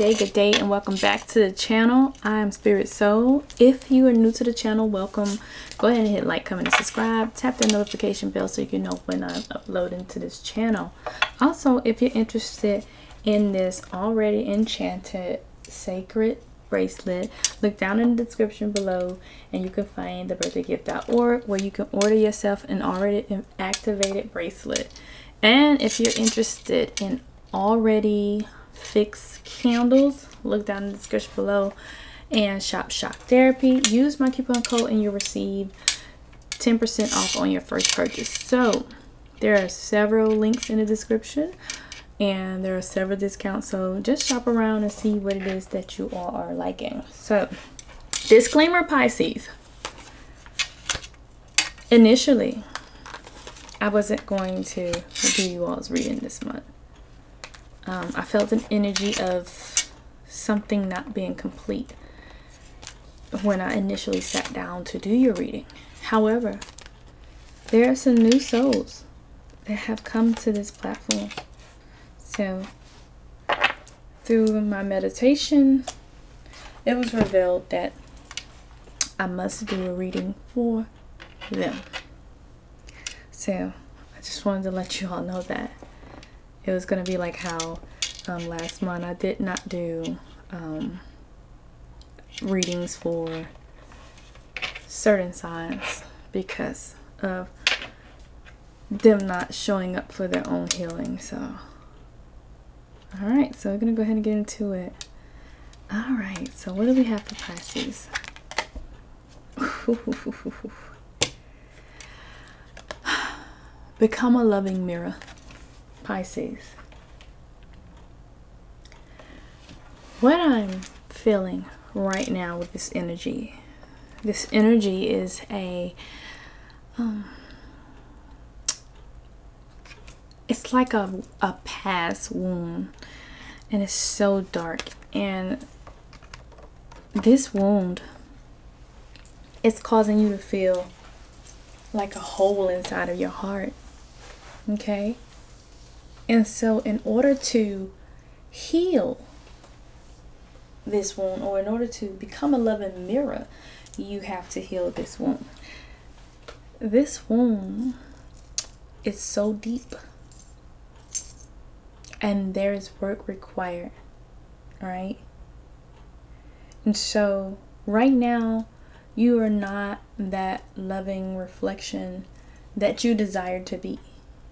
day, good day, and welcome back to the channel. I am Spirit Soul. If you are new to the channel, welcome. Go ahead and hit like, comment, and subscribe. Tap the notification bell so you know when I'm uploading to this channel. Also, if you're interested in this already enchanted sacred bracelet, look down in the description below and you can find the birthdaygift.org where you can order yourself an already activated bracelet. And if you're interested in already fixed candles, look down in the description below and shop Chak Therapy. Use my coupon code and you'll receive 10% off on your first purchase. So there are several links in the description and there are several discounts. So just shop around and see what it is that you all are liking. So disclaimer Pisces. Initially, I wasn't going to do you all's reading this month. Um, I felt an energy of something not being complete when I initially sat down to do your reading. However, there are some new souls that have come to this platform. So, through my meditation, it was revealed that I must do a reading for them. So I just wanted to let you all know that it was going to be like how um, last month I did not do um, readings for certain signs because of them not showing up for their own healing. So, all right, so we're going to go ahead and get into it. All right, so what do we have for Pisces? Become a loving mirror, Pisces. What I'm feeling right now with this energy, this energy is a, um, it's like a, a past wound and it's so dark and this wound is causing you to feel like a hole inside of your heart Okay? And so, in order to heal this wound, or in order to become a loving mirror, you have to heal this wound. This wound is so deep, and there is work required, right? And so, right now, you are not that loving reflection that you desire to be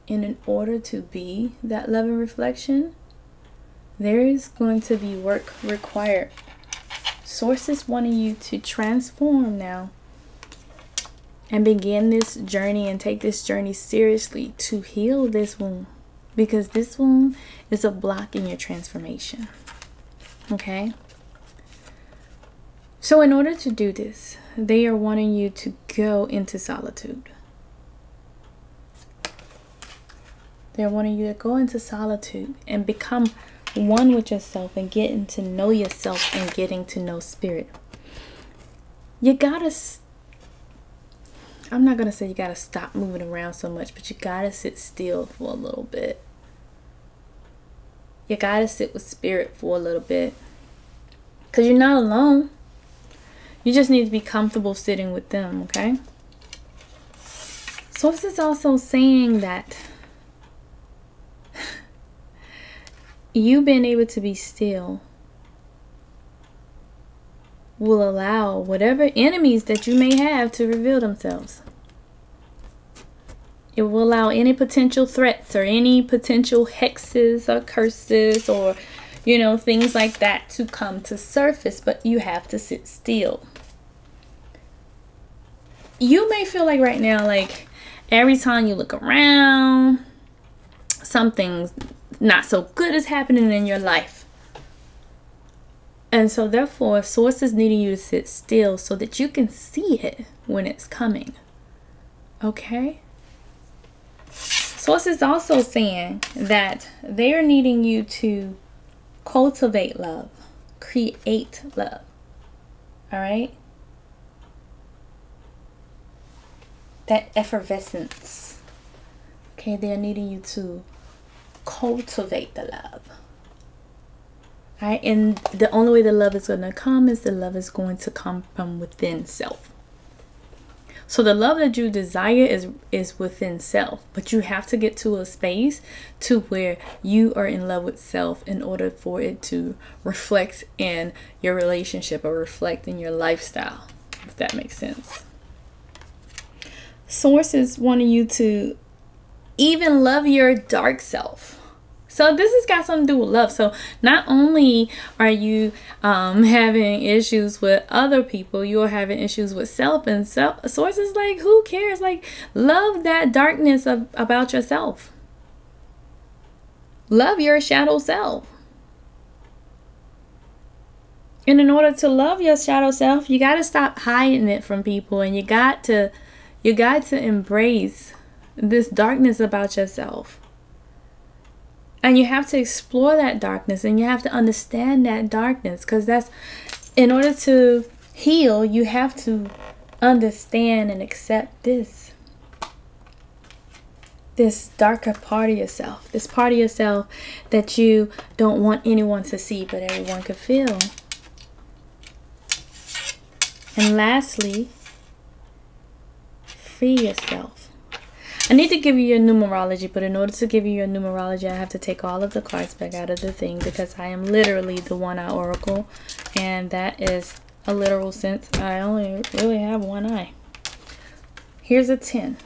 and in order to be that loving reflection, there is going to be work required. Sources wanting you to transform now and begin this journey and take this journey seriously to heal this wound because this wound is a block in your transformation. Okay? So, in order to do this, they are wanting you to go into solitude. They're wanting you to go into solitude and become one with yourself and getting to know yourself and getting to know spirit. You gotta, I'm not gonna say you gotta stop moving around so much, but you gotta sit still for a little bit. You gotta sit with spirit for a little bit. Because you're not alone. You just need to be comfortable sitting with them, okay? So this is also saying that you being able to be still will allow whatever enemies that you may have to reveal themselves. It will allow any potential threats or any potential hexes or curses or, you know, things like that to come to surface, but you have to sit still. You may feel like right now, like every time you look around, something's not so good is happening in your life. And so, therefore, source is needing you to sit still so that you can see it when it's coming. Okay? Source is also saying that they are needing you to cultivate love, create love. All right? That effervescence. Okay, they're needing you to cultivate the love. Right? And the only way the love is going to come is the love is going to come from within self. So the love that you desire is is within self, but you have to get to a space to where you are in love with self in order for it to reflect in your relationship or reflect in your lifestyle, if that makes sense. Sources wanting you to even love your dark self so this has got something to do with love. So not only are you um, having issues with other people, you're having issues with self and self sources like who cares? Like love that darkness of, about yourself. Love your shadow self. And in order to love your shadow self, you got to stop hiding it from people and you got to you got to embrace this darkness about yourself. And you have to explore that darkness and you have to understand that darkness because that's in order to heal, you have to understand and accept this. This darker part of yourself, this part of yourself that you don't want anyone to see, but everyone can feel. And lastly, free yourself. I need to give you your numerology, but in order to give you your numerology, I have to take all of the cards back out of the thing because I am literally the one eye oracle, and that is a literal sense. I only really have one eye. Here's a 10.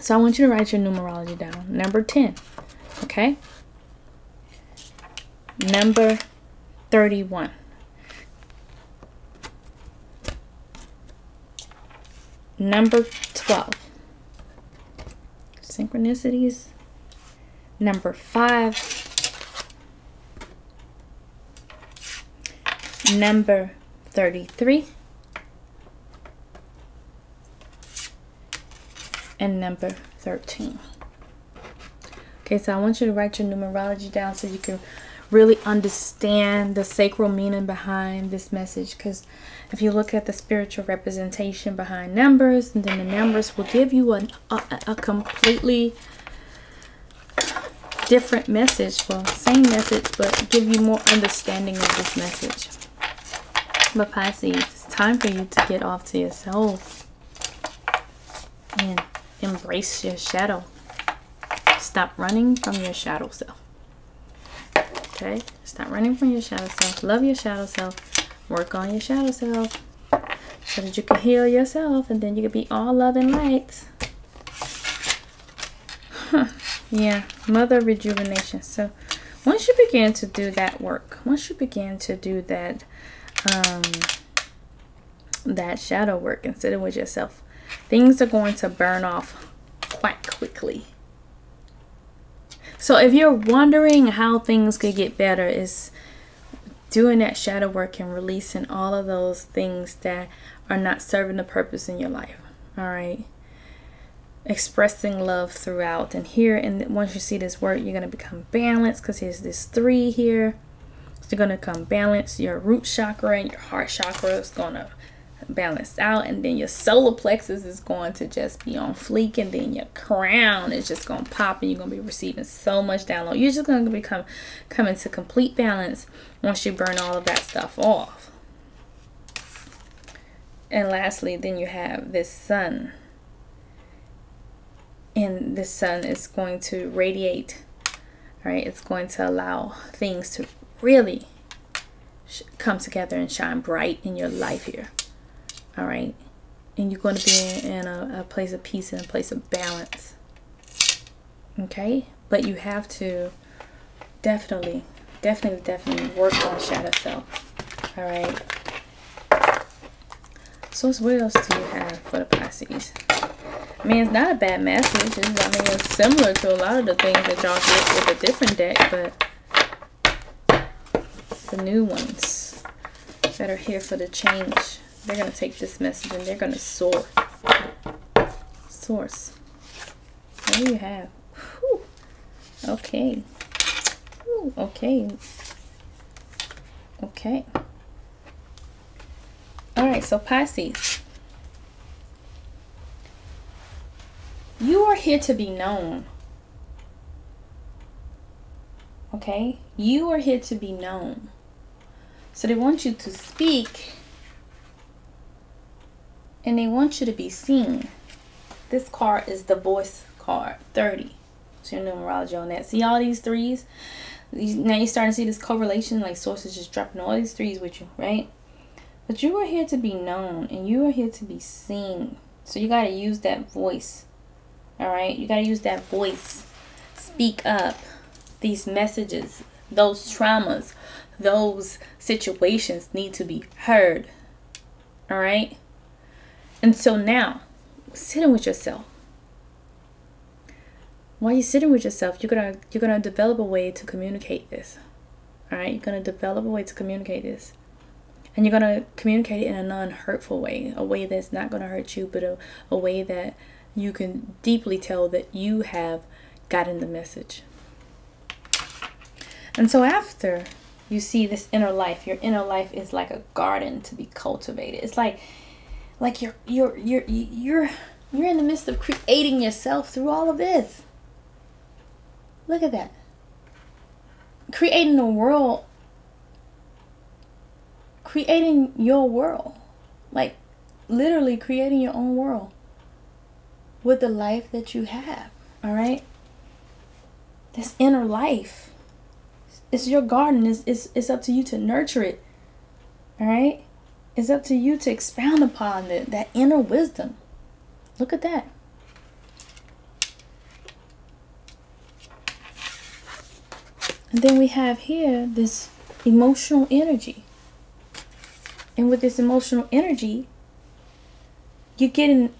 So I want you to write your numerology down. Number 10, okay? Number 31. Number 12 synchronicities. Number five. Number 33. And number 13. Okay, so I want you to write your numerology down so you can really understand the sacral meaning behind this message because if you look at the spiritual representation behind numbers and then the numbers will give you an, a, a completely different message. Well same message but give you more understanding of this message. But Pisces it's time for you to get off to yourself and embrace your shadow. Stop running from your shadow self Okay? Stop running from your shadow self. Love your shadow self. Work on your shadow self. So that you can heal yourself and then you can be all love and light. Huh. Yeah. Mother rejuvenation. So once you begin to do that work, once you begin to do that um that shadow work and sitting with yourself, things are going to burn off quite quickly. So if you're wondering how things could get better, is doing that shadow work and releasing all of those things that are not serving the purpose in your life. All right. Expressing love throughout. And here, and once you see this work, you're going to become balanced because here's this three here. So you're going to come balance Your root chakra and your heart chakra is going to balanced out and then your solar plexus is going to just be on fleek and then your crown is just going to pop and you're going to be receiving so much download. You're just going to become come into complete balance once you burn all of that stuff off. And lastly then you have this sun. And this sun is going to radiate right? It's going to allow things to really come together and shine bright in your life here all right. And you're going to be in a, a place of peace and a place of balance. Okay? But you have to definitely definitely definitely work on shadow self. All right? So what else do you have for the Pisces? I mean, it's not a bad message. It's, I mean, it's similar to a lot of the things that y'all get with a different deck, but the new ones that are here for the change they're going to take this message and they're going to. Source. What do you have? Whew. Okay. Whew. Okay. Okay. All right, so Pisces. You are here to be known. Okay? You are here to be known. So they want you to speak and they want you to be seen. This card is the voice card, 30. So your numerology on that. See all these threes? Now you're starting to see this correlation, like sources just dropping all these threes with you, right? But you are here to be known and you are here to be seen. So you got to use that voice. All right? You got to use that voice. Speak up. These messages, those traumas, those situations need to be heard. All right? And so now, sitting with yourself. While you're sitting with yourself, you're gonna you're gonna develop a way to communicate this. All right, you're gonna develop a way to communicate this, and you're gonna communicate it in a non-hurtful way, a way that's not gonna hurt you, but a, a way that you can deeply tell that you have gotten the message. And so after you see this inner life, your inner life is like a garden to be cultivated. It's like like you're you're you're you're you're in the midst of creating yourself through all of this. Look at that. Creating a world creating your world. Like literally creating your own world with the life that you have. All right? This inner life. It's your garden. It's, it's, it's up to you to nurture it. All right? It's up to you to expound upon the, that inner wisdom. Look at that. And then we have here this emotional energy. And with this emotional energy, you're getting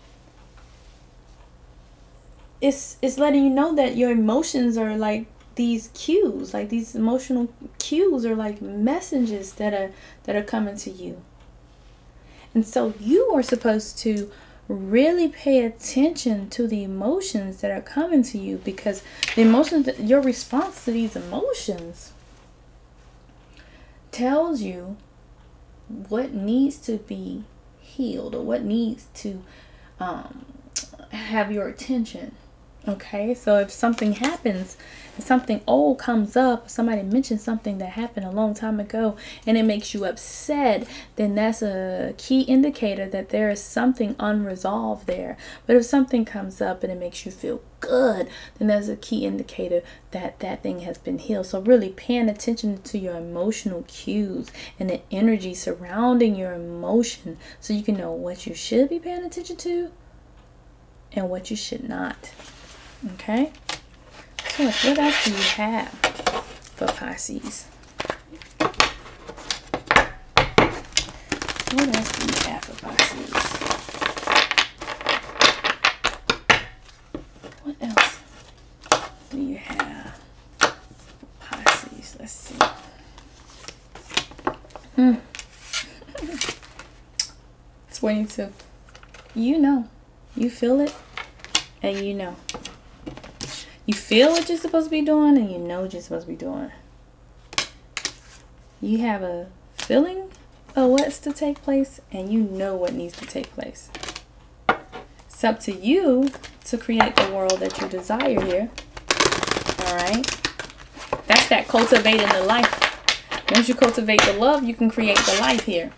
it's it's letting you know that your emotions are like these cues, like these emotional cues are like messages that are that are coming to you. And so you are supposed to really pay attention to the emotions that are coming to you because the emotions, your response to these emotions tells you what needs to be healed or what needs to um, have your attention. Okay, so if something happens if something old comes up, somebody mentions something that happened a long time ago and it makes you upset, then that's a key indicator that there is something unresolved there. But if something comes up and it makes you feel good, then that's a key indicator that that thing has been healed. So really paying attention to your emotional cues and the energy surrounding your emotion so you can know what you should be paying attention to and what you should not. Okay? So what else do you have for Pisces? What else do you have for Pisces? What else do you have for Pisces? Let's see. Hmm. 22. You know. You feel it and you know. Feel what you're supposed to be doing and you know what you're supposed to be doing. You have a feeling of what's to take place and you know what needs to take place. It's up to you to create the world that you desire here. All right. That's that cultivating the life. Once you cultivate the love, you can create the life here.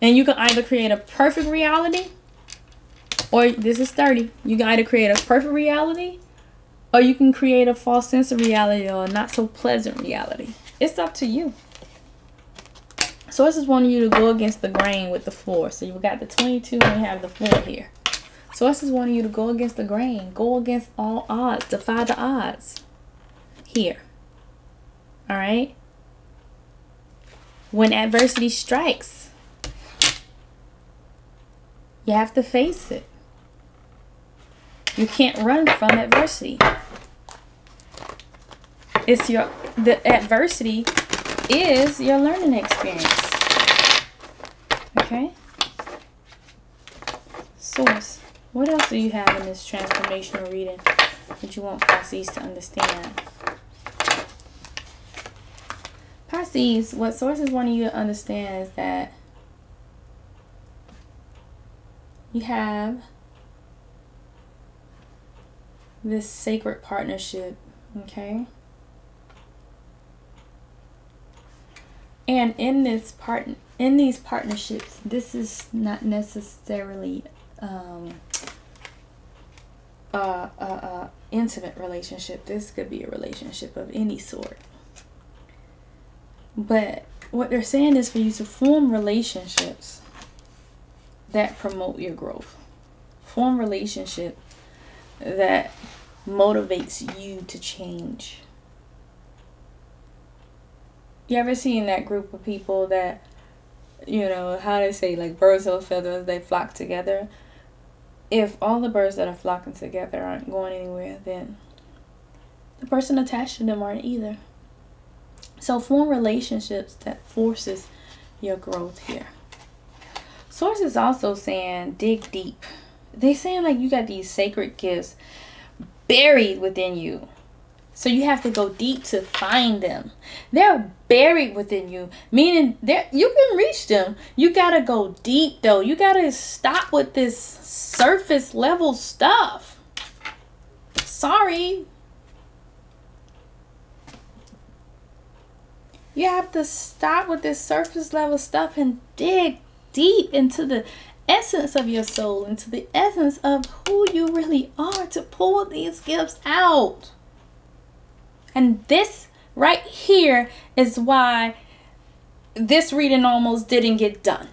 And you can either create a perfect reality or this is 30. You can either create a perfect reality or you can create a false sense of reality or a not so pleasant reality. It's up to you. So this is wanting you to go against the grain with the four. So you've got the 22 and you have the four here. So this is wanting you to go against the grain. Go against all odds. Defy the odds. Here. Alright? When adversity strikes, you have to face it. You can't run from adversity. It's your the adversity is your learning experience. Okay? Source. What else do you have in this transformational reading that you want Pisces to understand? Pisces, what sources want you to understand is that you have this sacred partnership, okay? And in this part, in these partnerships, this is not necessarily um, a, intimate relationship. This could be a relationship of any sort. But what they're saying is for you to form relationships that promote your growth. Form relationship that motivates you to change. You ever seen that group of people that, you know, how they say, like birds of a feather, they flock together? If all the birds that are flocking together aren't going anywhere, then the person attached to them aren't either. So form relationships that forces your growth here. Source is also saying dig deep. They saying like you got these sacred gifts buried within you. So you have to go deep to find them. They're buried within you, meaning that you can reach them. You gotta go deep though. You gotta stop with this surface level stuff. Sorry, You have to stop with this surface level stuff and dig deep into the essence of your soul, into the essence of who you really are to pull these gifts out. And this right here is why this reading almost didn't get done.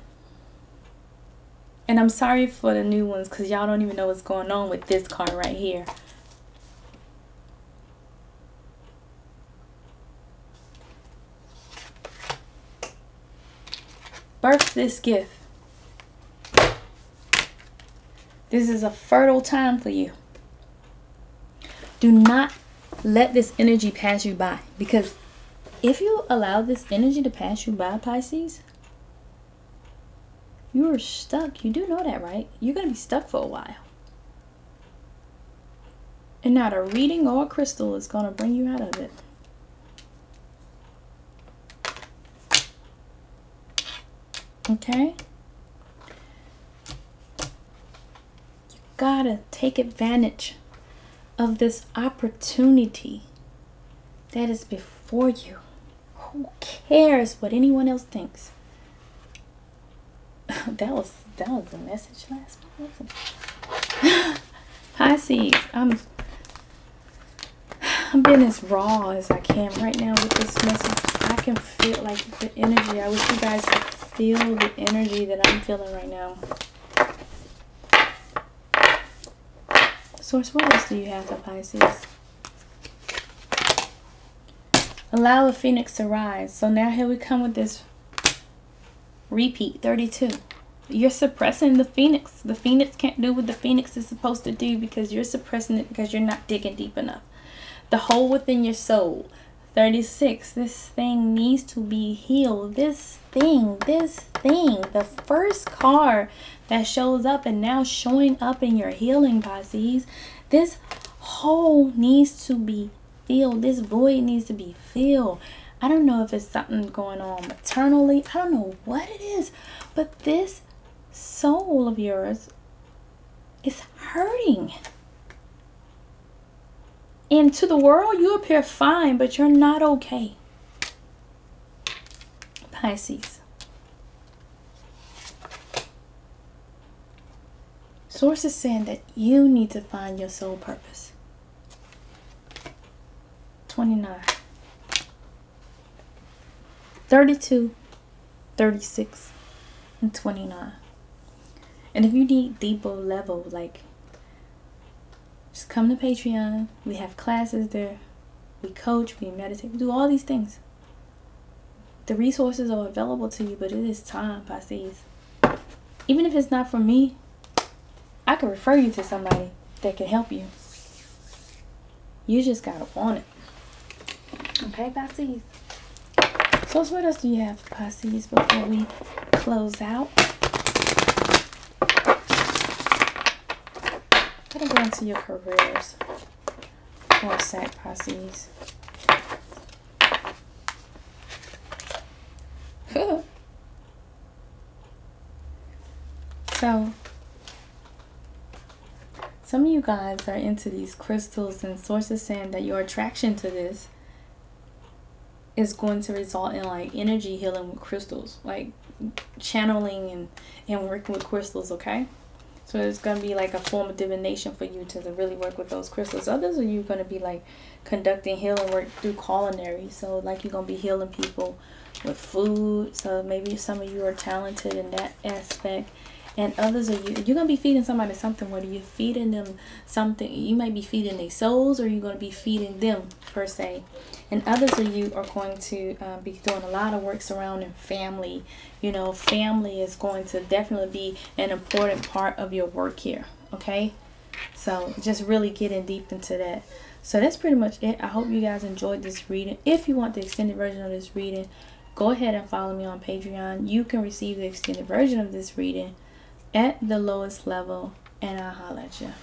And I'm sorry for the new ones because y'all don't even know what's going on with this card right here. Birth this gift. This is a fertile time for you. Do not let this energy pass you by because if you allow this energy to pass you by, Pisces, you are stuck. You do know that, right? You're going to be stuck for a while. And not a reading or a crystal is going to bring you out of it. Okay? You gotta take advantage of this opportunity that is before you. Who cares what anyone else thinks? that was that was the message last month. Pisces, I'm I'm being as raw as I can right now with this message. I can feel like the energy. I wish you guys could feel the energy that I'm feeling right now. Source, what else do you have for Pisces? Allow the phoenix to rise. So now here we come with this repeat 32. You're suppressing the phoenix. The phoenix can't do what the phoenix is supposed to do because you're suppressing it because you're not digging deep enough. The hole within your soul 36 this thing needs to be healed. This thing this thing the first card that shows up and now showing up in your healing Pisces this hole needs to be filled. This void needs to be filled. I don't know if it's something going on maternally. I don't know what it is but this soul of yours is hurting and to the world, you appear fine, but you're not okay. Pisces. Source is saying that you need to find your soul purpose. 29. 32, 36, and 29. And if you need deeper level, like just come to Patreon. We have classes there. We coach, we meditate, we do all these things. The resources are available to you, but it is time, Pisces. Even if it's not for me, I can refer you to somebody that can help you. You just gotta want it. Okay, Pisces. So what else do you have, Pisces, before we close out? Gotta go into your careers or sack Pisces. so, some of you guys are into these crystals and sources saying that your attraction to this is going to result in like energy healing with crystals, like channeling and, and working with crystals, okay? So it's going to be like a form of divination for you to really work with those crystals. Others are you going to be like conducting healing work through culinary. So like you're going to be healing people with food. So maybe some of you are talented in that aspect and others of you you're gonna be feeding somebody something whether you're feeding them something you might be feeding their souls or you're gonna be feeding them per se. And others of you are going to uh, be doing a lot of work surrounding family. You know family is going to definitely be an important part of your work here okay? So just really getting deep into that. So that's pretty much it. I hope you guys enjoyed this reading. If you want the extended version of this reading go ahead and follow me on patreon. You can receive the extended version of this reading at the lowest level and I'll holler at you.